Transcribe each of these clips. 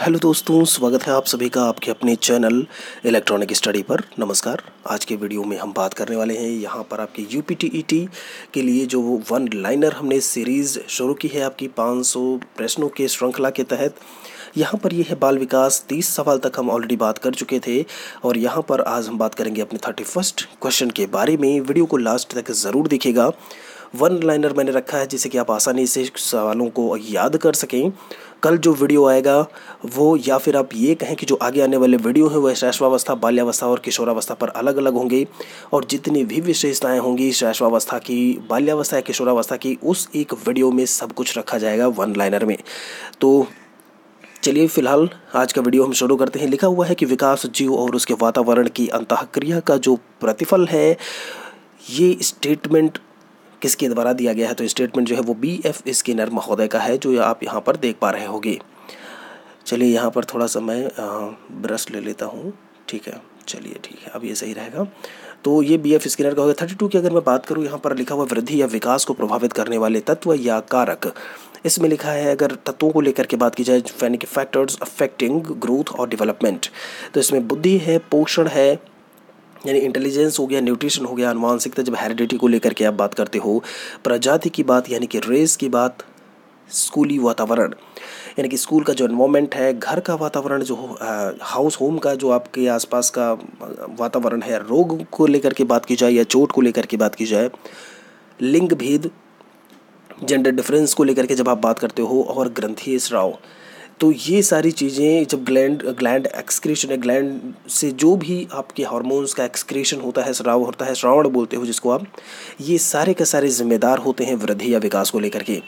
Hello दोस्तों, स्वागत है आप सभी का आपके अपने चैनल इलेक्ट्रॉनिक स्टडी पर। नमस्कार, आज के वीडियो में हम बात करने वाले हैं। यहाँ पर आपके यू पी के लिए जो वन लाइनर हमने सीरीज़ शुरू की है आपकी 500 प्रश्नों के श्रृंखला के तहत। यहाँ पर ये है बाल विकास। तीस सवाल तक हम ऑलरेडी बात कर चुके थे और यहाँ पर आज हम बात करेंगे अपने थर्टी फ़र्स्ट क्वेश्चन के बारे में। वीडियो को लास्ट तक ज़रूर देखिएगा। वन लाइनर मैंने रखा है जिससे कि आप आसानी से सवालों को याद कर सकें। कल जो वीडियो आएगा, वो या फिर आप ये कहें कि जो आगे आने वाले वीडियो हैं, वह शैशवावस्था बाल्यावस्था और किशोरावस्था पर अलग अलग होंगे। और जितनी भी विशेषताएँ होंगी शैशवावस्था की, बाल्यावस्था या किशोरावस्था की, उस एक वीडियो में सब कुछ रखा जाएगा वन लाइनर में। तो चलिए, फ़िलहाल आज का वीडियो हम शुरू करते हैं। लिखा हुआ है कि विकास जीव और उसके वातावरण की अंतक्रिया का जो प्रतिफल है, ये स्टेटमेंट किसके द्वारा दिया गया है? तो स्टेटमेंट जो है वो बी एफ़ स्किनर महोदय का है, जो आप यहाँ पर देख पा रहे होगे। चलिए, यहाँ पर थोड़ा सा मैं ब्रश ले लेता हूँ। ठीक है, चलिए, ठीक है, अब ये सही रहेगा। तो ये बी एफ़ स्किनर का होगा थर्टी टू की अगर मैं बात करूँ, यहाँ पर लिखा हुआ वृद्धि या विकास को प्रभावित करने वाले तत्व या कारक। इसमें लिखा है, अगर तत्वों को लेकर के बात की जाए, यानी कि फैक्टर्स अफेक्टिंग ग्रोथ और डेवलपमेंट तो इसमें बुद्धि है, पोषण है, यानी इंटेलिजेंस हो गया न्यूट्रिशन हो गया, अनुवांशिकता, जब हेरिडिटी को लेकर के आप बात करते हो, प्रजाति की बात, यानी कि रेस की बात स्कूली वातावरण। यानी कि स्कूल का जो इन्वामेंट है, घर का वातावरण जो हाउस होम का जो आपके आसपास का वातावरण है, रोग को लेकर के बात की जाए या चोट को लेकर के बात की जाए, लिंग भेद जेंडर डिफरेंस को लेकर के जब आप बात करते हो, और ग्रंथी स्राव तो ये सारी चीज़ें, जब ग्लैंड ग्लैंड एक्सक्रेशन है ग्लैंड से जो भी आपके हार्मोन्स का एक्सक्रेशन होता है श्राव होता है, श्रावण बोलते हो जिसको आप, ये सारे के सारे जिम्मेदार होते हैं वृद्धि या विकास को लेकर के।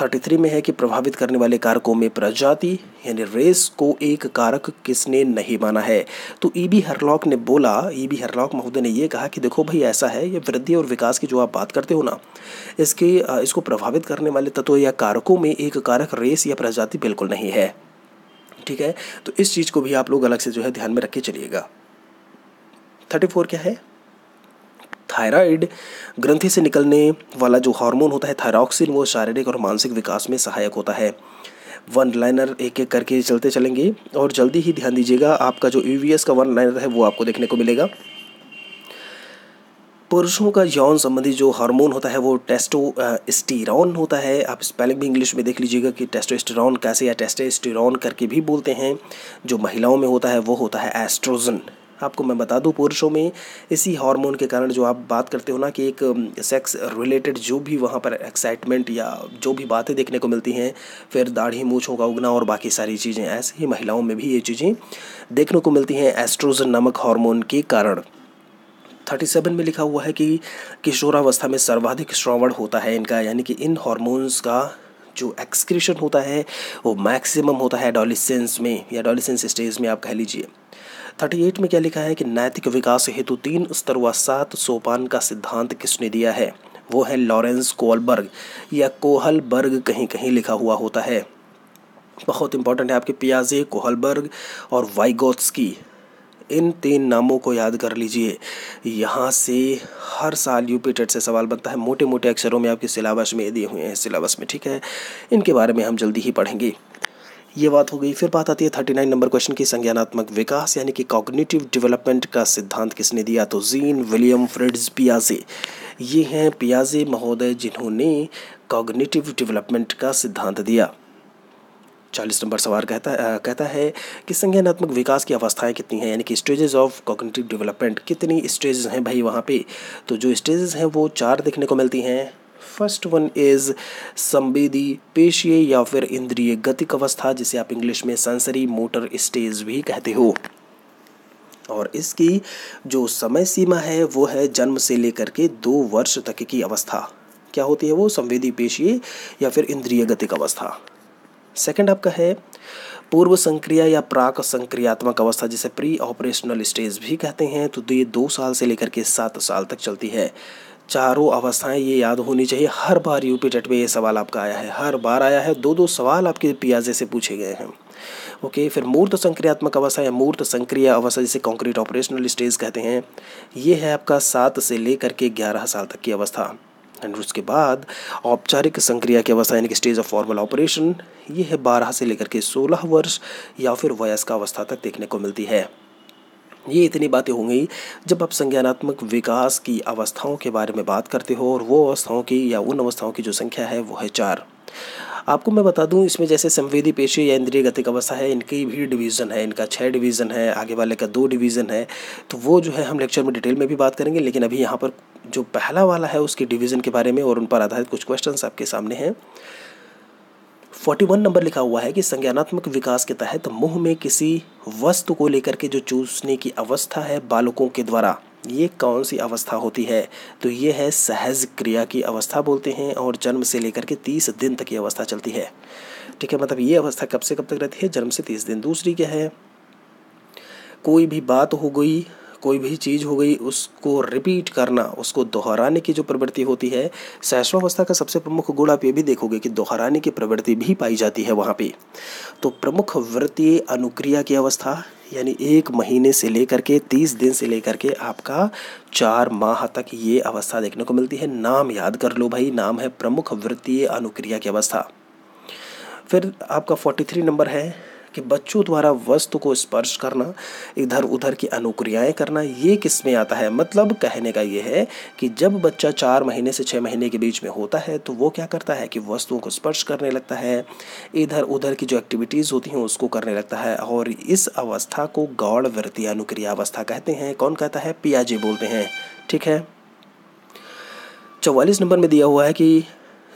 थर्टी थ्री में है कि प्रभावित करने वाले कारकों में प्रजाति, यानी रेस को एक कारक किसने नहीं माना है। तो ई बी हरलॉक ने बोला ई बी हरलॉक महोदय ने यह कहा कि देखो भाई ऐसा है, ये वृद्धि और विकास की जो आप बात करते हो ना, इसके, इसको प्रभावित करने वाले तत्व या कारकों में एक कारक रेस या प्रजाति बिल्कुल नहीं है। ठीक है? तो इस चीज़ को भी आप लोग अलग से जो है ध्यान में रख के चलिएगा। थर्टी फोर क्या है? थायराइड ग्रंथि से निकलने वाला जो हार्मोन होता है थायरॉक्सिन वो शारीरिक और मानसिक विकास में सहायक होता है। वन लाइनर एक एक करके चलते चलेंगे और जल्दी ही ध्यान दीजिएगा, आपका जो ई का वन लाइनर है, वो आपको देखने को मिलेगा। पुरुषों का यौन संबंधी जो हार्मोन होता है वो टेस्टो स्टीरॉन होता है। आप स्पेलिंग भी इंग्लिश में देख लीजिएगा कि टेस्टोस्टेरॉन कैसे या टेस्टोस्टेरॉन करके भी बोलते हैं। जो महिलाओं में होता है, वो होता है एस्ट्रोजन। आपको मैं बता दूँ, पुरुषों में इसी हार्मोन के कारण जो आप बात करते हो ना कि एक सेक्स रिलेटेड जो भी वहाँ पर एक्साइटमेंट या जो भी बातें देखने को मिलती हैं, फिर दाढ़ी, मूछों का उगना और बाकी सारी चीज़ें, ऐसे ही महिलाओं में भी ये चीज़ें देखने को मिलती हैं एस्ट्रोजन नामक हार्मोन के कारण। थर्टी सेवन में लिखा हुआ है कि किशोरावस्था में सर्वाधिक श्रवण होता है इनका, यानी कि इन हॉर्मोन्स का जो एक्सक्रीशन होता है, वो मैक्सिमम होता है डॉलिसेंस में या डॉलिसेंस स्टेज में, आप कह लीजिए। थर्टी एट में क्या लिखा है कि नैतिक विकास हेतु तीन स्तर व सात सोपान का सिद्धांत किसने दिया है? वो है लॉरेंस कोलबर्ग, या कोहलबर्ग कहीं कहीं लिखा हुआ होता है। बहुत इंपॉर्टेंट है आपके पियाजे कोहलबर्ग और वाइगोत्सकी। इन तीन नामों को याद कर लीजिए। यहाँ से हर साल यूपी टेट से सवाल बनता है। मोटे मोटे अक्षरों में आपके सिलेबस में दिए हुए हैं सिलेबस में, ठीक है? इनके बारे में हम जल्दी ही पढ़ेंगे। ये बात हो गई। फिर बात आती है थर्टी नाइन नंबर क्वेश्चन की, संज्ञानात्मक विकास, यानी कि कॉग्निटिव डेवलपमेंट का सिद्धांत किसने दिया? तो जीन, विलियम फ्रिड्स पियाजे। ये हैं पियाजे महोदय जिन्होंने कॉग्निटिव डेवलपमेंट का सिद्धांत दिया। चालीस नंबर सवाल कहता है कहता है कि संज्ञानात्मक विकास की अवस्थाएँ कितनी हैं? यानी कि स्टेजेस ऑफ़ कॉग्निटिव डेवलपमेंट कितनी स्टेजेस हैं भाई वहाँ पे? तो जो स्टेजेस हैं वो चार देखने को मिलती हैं। फ़र्स्ट वन इज़ संवेदी पेशीय या फिर इंद्रिय गतिक अवस्था, जिसे आप इंग्लिश में सेंसरी मोटर स्टेज भी कहते हो। और इसकी जो समय सीमा है, वो है जन्म से लेकर के दो वर्ष तक की अवस्था। क्या होती है वो? संवेदी पेशीय या फिर इंद्रिय गतिक अवस्था। सेकंड आपका है, पूर्व संक्रिया या प्राक संक्रियात्मक अवस्था, जिसे प्री ऑपरेशनल स्टेज भी कहते हैं तो ये दो साल से लेकर के सात साल तक चलती है। चारों अवस्थाएँ ये याद होनी चाहिए। हर बार यूपी टेट में ये सवाल आपका आया है। हर बार आया है। दो दो सवाल आपके पियाजे से पूछे गए हैं। ओके, फिर मूर्त संक्रियात्मक अवस्था या मूर्त संक्रिय अवस्था, जिसे कॉन्क्रीट ऑपरेशनल स्टेज कहते हैं, ये है आपका सात से लेकर के ग्यारह साल तक की अवस्था। एंड उसके बाद औपचारिक संक्रिया के अवस्था, यानी कि स्टेज ऑफ़ फॉर्मल ऑपरेशन ये है बारह से लेकर के सोलह वर्ष या फिर वयस्क अवस्था तक देखने को मिलती है। ये इतनी बातें होंगी। जब आप संज्ञानात्मक विकास की अवस्थाओं के बारे में बात करते हो और वो अवस्थाओं की या उन अवस्थाओं की जो संख्या है, वो है चार। आपको मैं बता दूँ, इसमें जैसे संवेदी पेशी या इंद्रिय गतिक अवस्था है, इनकी भी डिवीज़न है, इनका छः डिवीज़न है, आगे वाले का दो डिवीज़न है। तो वो जो है, हम लेक्चर में डिटेल में भी बात करेंगे, लेकिन अभी यहाँ पर जो पहला वाला है, उसकी डिवीज़न के बारे में और उन पर आधारित कुछ क्वेश्चन आपके सामने हैं। फोर्टी वन नंबर लिखा हुआ है कि संज्ञानात्मक विकास के तहत मुँह में किसी वस्तु को लेकर के जो चूसने की अवस्था है बालकों के द्वारा, ये कौन सी अवस्था होती है? तो ये है सहज क्रिया की अवस्था बोलते हैं और जन्म से लेकर के तीस दिन तक ये अवस्था चलती है। ठीक है मतलब ये अवस्था कब से कब तक रहती है? जन्म से तीस दिन। दूसरी क्या है? कोई भी बात हो गई कोई भी चीज़ हो गई, उसको रिपीट करना, उसको दोहराने की जो प्रवृत्ति होती है सहस्वावस्था का सबसे प्रमुख गुण आप ये भी देखोगे कि दोहराने की प्रवृत्ति भी पाई जाती है वहाँ पे। तो प्रमुख वृत्तीय अनुक्रिया की अवस्था, यानी एक महीने से लेकर के तीस दिन से लेकर के आपका चार माह तक ये अवस्था देखने को मिलती है। नाम याद कर लो भाई, नाम है प्रमुख वृत्तीय अनुक्रिया की अवस्था। फिर आपका फोर्टी थ्री नंबर है। कि बच्चों द्वारा वस्तु को स्पर्श करना, इधर उधर की अनुक्रियाएँ करना, ये किसमें आता है? मतलब कहने का ये है कि जब बच्चा चार महीने से छः महीने के बीच में होता है तो वो क्या करता है कि वस्तुओं को स्पर्श करने लगता है, इधर उधर की जो एक्टिविटीज़ होती हैं, उसको करने लगता है और इस अवस्था को गौड़ वृत्तीय अनुक्रिया अवस्था कहते हैं। कौन कहता है? पियाजी बोलते हैं। ठीक है? चौवालीस नंबर में दिया हुआ है कि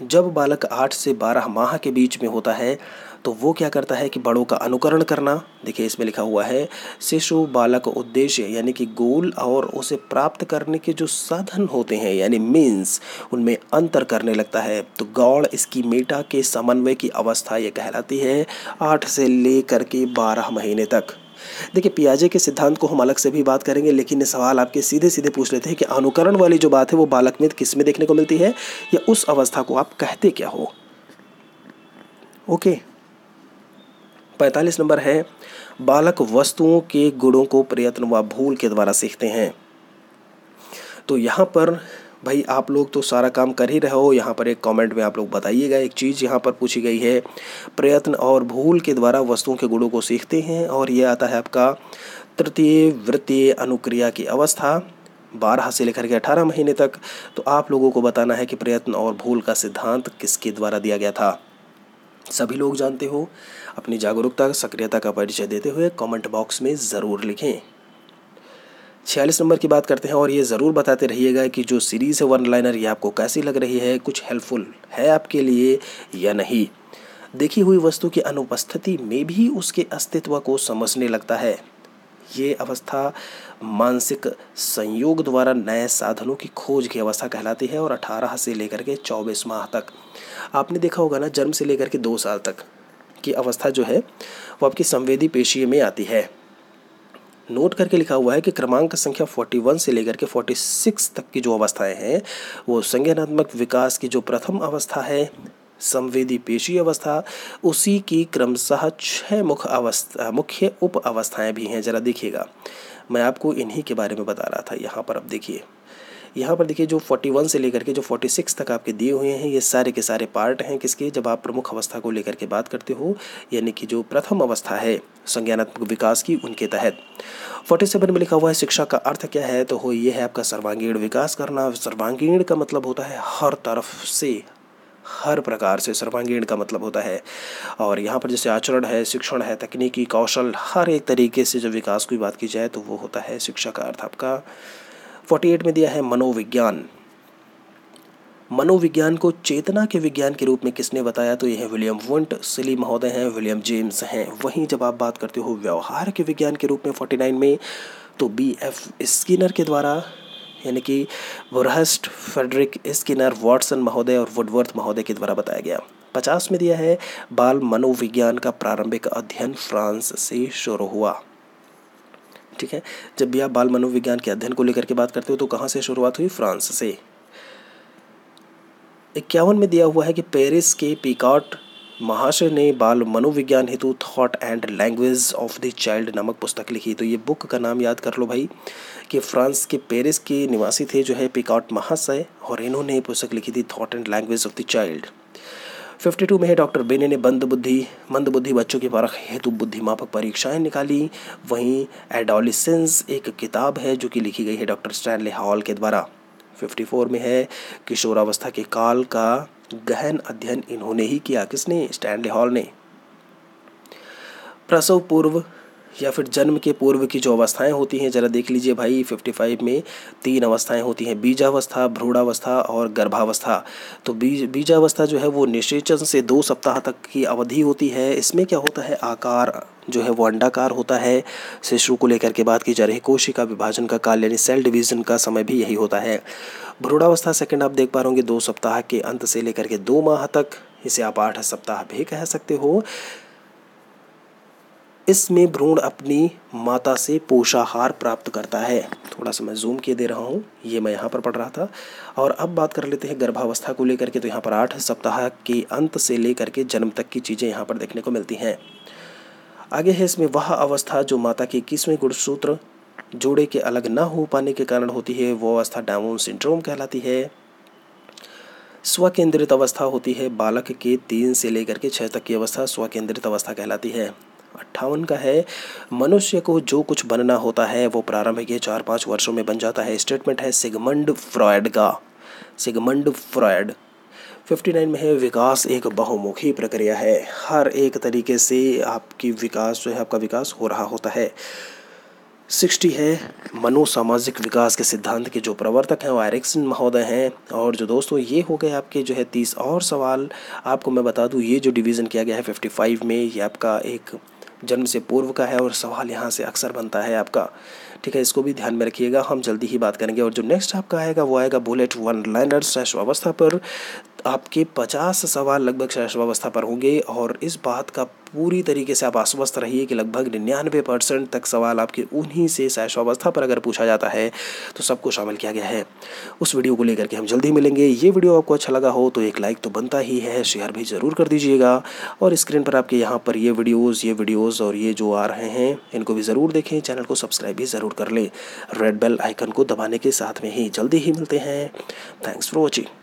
जब बालक आठ से बारह माह के बीच में होता है तो वो क्या करता है कि बड़ों का अनुकरण करना, देखिए इसमें लिखा हुआ है, शिशु, बालक उद्देश्य यानी कि गोल और उसे प्राप्त करने के जो साधन होते हैं, यानी मीन्स उनमें अंतर करने लगता है। तो गौड़ इसकी मेटा के समन्वय की अवस्था ये कहलाती है आठ से लेकर के बारह महीने तक। देखिए पियाजे के सिद्धांत को हम अलग से भी बात करेंगे, लेकिन ये सवाल आपके सीधे सीधे पूछ लेते हैं कि अनुकरण वाली जो बात है वो बालक में किसमें देखने को मिलती है या उस अवस्था को आप कहते क्या हो? ओके। पैंतालीस नंबर है, बालक वस्तुओं के गुणों को प्रयत्न व भूल के द्वारा सीखते हैं। तो यहाँ पर, भाई आप लोग तो सारा काम कर ही रहे हो, यहाँ पर एक कमेंट में आप लोग बताइएगा, एक चीज़ यहाँ पर पूछी गई है, प्रयत्न और भूल के द्वारा वस्तुओं के गुणों को सीखते हैं, और ये आता है आपका तृतीय वृत्तीय अनुक्रिया की अवस्था, बारह से लेकर के अठारह महीने तक। तो आप लोगों को बताना है कि प्रयत्न और भूल का सिद्धांत किसके द्वारा दिया गया था? सभी लोग जानते हो अपनी जागरूकता, सक्रियता का परिचय देते हुए कमेंट बॉक्स में ज़रूर लिखें। छियालीस नंबर की बात करते हैं और ये ज़रूर बताते रहिएगा कि जो सीरीज़ है वन लाइनर ये आपको कैसी लग रही है, कुछ हेल्पफुल है आपके लिए या नहीं? देखी हुई वस्तु की अनुपस्थिति में भी उसके अस्तित्व को समझने लगता है। ये अवस्था मानसिक संयोग द्वारा नए साधनों की खोज की अवस्था कहलाती है और 18 से लेकर के 24 माह तक। आपने देखा होगा ना, जन्म से लेकर के दो साल तक। की अवस्था जो है, वो आपकी संवेदी पेशी में आती है। नोट करके लिखा हुआ है कि क्रमांक संख्या 41 से लेकर के 46 तक की जो अवस्थाएँ हैं, वो संज्ञानात्मक विकास की जो प्रथम अवस्था है, संवेदी पेशी अवस्था, उसी की क्रमशः छः मुख्य अवस्था, मुख्य उप अवस्थाएँ भी हैं। जरा देखिएगा। मैं आपको इन्हीं के बारे में बता रहा था। यहाँ पर अब देखिए। यहाँ पर देखिए, जो 41 से लेकर के जो 46 तक आपके दिए हुए हैं, ये सारे के सारे पार्ट हैं किसके? जब आप प्रमुख अवस्था को लेकर के बात करते हो, यानी कि जो प्रथम अवस्था है संज्ञानात्मक विकास की, उनके तहत। 47 में लिखा हुआ है, शिक्षा का अर्थ क्या है? तो हो, ये है आपका सर्वांगीण विकास करना। सर्वांगीण का मतलब होता है हर तरफ़ से, हर प्रकार से सर्वांगीण का मतलब होता है। और यहाँ पर जैसे आचरण है, शिक्षण है, तकनीकी कौशल, हर एक तरीके से जब विकास की बात की जाए तो वो होता है शिक्षा का अर्थ आपका। फोर्टी एट में दिया है मनोविज्ञान। मनोविज्ञान को चेतना के विज्ञान के रूप में किसने बताया? तो यह विलियम वुंट, सिली महोदय हैं, विलियम जेम्स हैं। वहीं जब आप बात करते हो व्यवहार के विज्ञान के रूप में फोर्टी नाइन में तो बी एफ़ स्किनर के द्वारा, यानी कि बुरहस्ट फेडरिक स्किनर वॉटसन महोदय और वुडवर्थ महोदय के द्वारा बताया गया। पचास में दिया है, बाल मनोविज्ञान का प्रारंभिक अध्ययन फ्रांस से शुरू हुआ। ठीक है? जब भी आप बाल मनोविज्ञान के अध्ययन को लेकर के बात करते हो तो कहाँ से शुरुआत हुई? फ्रांस से। इक्यावन में दिया हुआ है कि पेरिस के पिकॉट महाशय ने बाल मनोविज्ञान हेतु thought and language of the child नामक पुस्तक लिखी। तो ये बुक का नाम याद कर लो भाई, कि फ्रांस के पेरिस के निवासी थे जो है पिकॉट महाशय, और इन्होंने पुस्तक लिखी थी, thought and language of the child. 52 में है डॉक्टर बेने ने बंद बुद्धि, मंद बुद्धि बच्चों की परख हेतु बुद्धिमापक परीक्षाएँ निकाली। वहीं एडोलिसेंस एक किताब है जो कि लिखी गई है डॉक्टर स्टैनले हॉल के द्वारा। 54 में है, किशोरावस्था के काल का गहन अध्ययन इन्होंने ही किया। किसने? स्टैनले हॉल ने। प्रसव पूर्व या फिर जन्म के पूर्व की जो अवस्थाएँ होती हैं, ज़रा देख लीजिए भाई 55 में तीन अवस्थाएँ होती हैं, बीजावस्था, भ्रूणावस्था और गर्भावस्था। तो बीज बीजावस्था जो है वो निषेचन से दो सप्ताह तक की अवधि होती है। इसमें क्या होता है? आकार जो है वो अंडाकार होता है। शिशु को लेकर के बात की जा रही कोशिका विभाजन का काल यानी सेल डिवीज़न का समय भी यही होता है। भ्रूणावस्था सेकंड आप देख पा रहे होंगे, दो सप्ताह के अंत से लेकर के दो माह तक, इसे आप आठ सप्ताह भी कह सकते हो। इसमें भ्रूण अपनी माता से पोषाहार प्राप्त करता है। थोड़ा सा मैं जूम किए दे रहा हूँ। ये मैं यहाँ पर पढ़ रहा था। और अब बात कर लेते हैं गर्भावस्था को लेकर के। तो यहाँ पर आठ सप्ताह के अंत से लेकर के जन्म तक की चीज़ें यहाँ पर देखने को मिलती हैं। आगे है इसमें वह अवस्था जो माता के इक्कीसवें गुणसूत्र जोड़े के अलग न हो पाने के कारण होती है, वो अवस्था डाउन सिंड्रोम कहलाती है। स्वकेंद्रित अवस्था होती है, बालक के तीन से लेकर के छः तक की अवस्था स्वकेंद्रित अवस्था कहलाती है। अट्ठावन का है। मनुष्य को जो कुछ बनना होता है, वो प्रारंभ के चार पाँच वर्षों में बन जाता है। स्टेटमेंट है सिगमंड फ्रॉयड का। Sigmund Freud. 59 में है विकास एक बहुमुखी प्रक्रिया है। हर एक तरीके से आपकी विकास जो है, आपका विकास हो रहा होता है। सिक्सटी है मनोसामाजिक विकास के सिद्धांत के जो प्रवर्तक हैं, वो एरिक्सन महोदय हैं। और जो दोस्तों, ये हो गए आपके जो है तीस और सवाल। आपको मैं बता दूँ, ये जो डिवीज़न किया गया है फिफ्टी फाइव में, ये आपका एक जन्म से पूर्व का है और सवाल यहाँ से अक्सर बनता है आपका। ठीक है, इसको भी ध्यान में रखिएगा। हम जल्दी ही बात करेंगे और जो नेक्स्ट आपका आएगा वो आएगा बुलेट वन लाइनर स्लैश अवस्था पर। आपके पचास सवाल लगभग शैशवावस्था पर होंगे और इस बात का पूरी तरीके से आप आश्वस्त रहिए कि लगभग निन्यानवे परसेंट तक सवाल आपके उन्हीं से शैशवावस्था पर अगर पूछा जाता है तो सबको शामिल किया गया है। उस वीडियो को लेकर के हम जल्दी मिलेंगे। ये वीडियो आपको अच्छा लगा हो तो एक लाइक तो बनता ही है, शेयर भी ज़रूर कर दीजिएगा। और स्क्रीन पर आपके यहाँ पर ये वीडियोज़ ये वीडियोज़ और ये जो आ रहे हैं, इनको भी ज़रूर देखें। चैनल को सब्सक्राइब भी ज़रूर कर लें। रेड बेल आइकन को दबाने के साथ में ही जल्दी ही मिलते हैं। Thanks for watching.